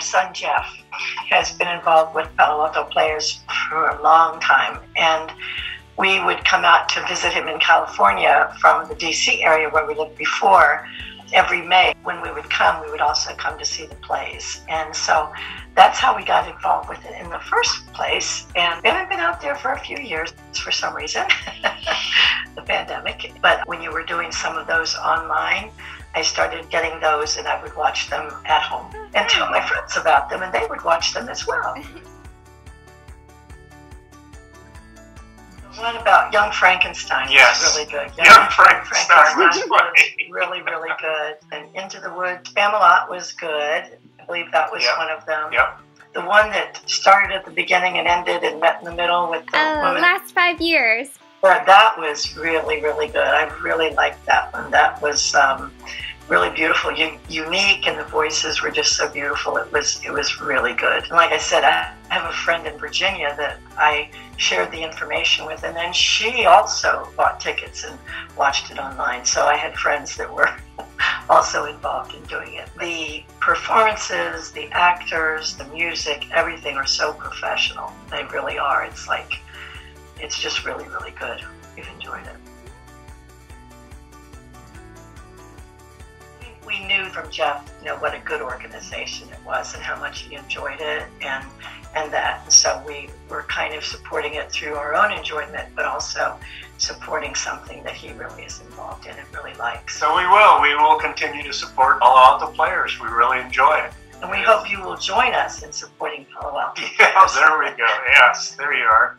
son Jeff has been involved with Palo Alto players for a long time, and we would come out to visit him in California from the DC area where we lived before every May. When we would come, we would also come to see the plays. And so that's how we got involved with it in the first place. And we haven't been out there for a few years for some reason, the pandemic. But when you were doing some of those online, I started getting those and I would watch them at home and tell my friends about them, and they would watch them as well. One about Young Frankenstein Yes. was really good. Young Frankenstein was funny. really, really good. And Into the Woods, Camelot was good. I believe that was Yep. one of them. Yep. The one that started at the beginning and ended and met in the middle with the Oh, woman. last five years. But that was really, really good. I really liked that one. That was um, really beautiful, U- unique, and the voices were just so beautiful. It was, it was really good. And like I said, I have a friend in Virginia that I shared the information with, and then she also bought tickets and watched it online. So I had friends that were also involved in doing it. The performances, the actors, the music, everything are so professional. They really are. It's like it's just really, really good. We've enjoyed it. We- We knew from Jeff, you know, what a good organization it was and how much he enjoyed it and and that. And so we were kind of supporting it through our own enjoyment, but also supporting something that he really is involved in and really likes. So we will. We will continue to support Palo Alto players. We really enjoy it. And we hope you will join us in supporting Palo Alto. Yeah, there we go. Yes, there you are.